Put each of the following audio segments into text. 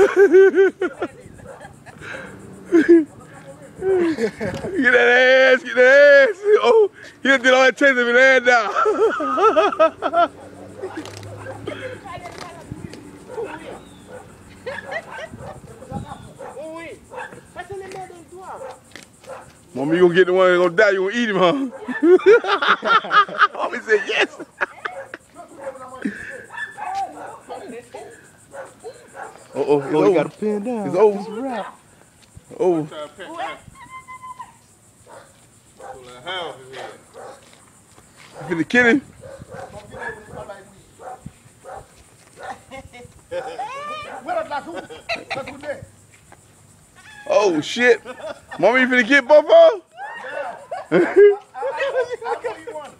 get that ass, get that ass. Oh, he did all that chasing with that now. Mommy, you gonna get the one that gonna die, you gonna eat him, huh? Mommy said yes. Uh oh, it's Oh, you over. got to pin down. It's over. It's a wrap. Oh, Try to pet that. Pull that house in here. you finna kill him? Oh shit. Mommy, you finna get both of them?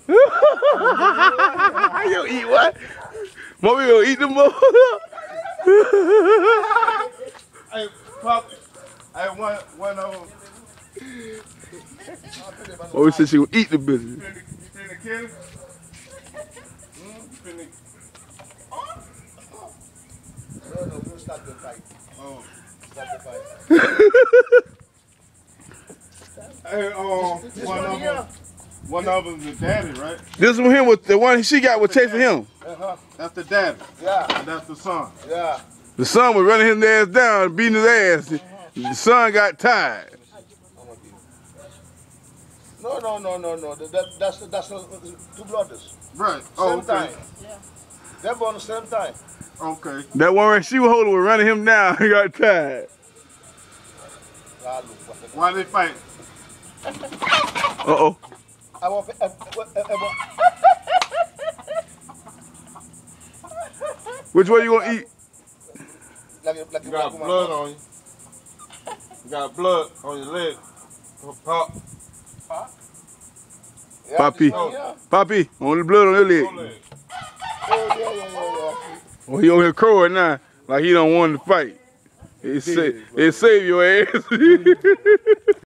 you eat what? Mommy gonna eat them both? Hey, Pop. Hey, one, one of them. Mommy said she gonna eat the business. You finna, kill him? Hmm? You finna... No, no, we'll stop the fight. Oh. Stop the fight. Hey, um, one of them. One of them's the daddy, right? This one here was the one she got was chasing him. Uh-huh. That's the daddy. Yeah, And that's the son. yeah. The son was running his ass down, beating his ass. The son got tired. No, no, no, no, no. That, that, that's that's uh, two brothers. Right. Same Oh, okay. time. They're born the same time. Okay. That one where she was holding was running him down. He got tired. Why they fight? Uh oh. I want. uh, uh, uh, uh, Which way you gonna eat? like, like, You got blood on you. You got blood on your leg. Pop. Yeah, Papi. this one, Yeah. Poppy, only blood on your leg. Oh, yeah, yeah, yeah, yeah. Oh, he over here crowing now, like he don't want to fight. It, sa- it save your ass.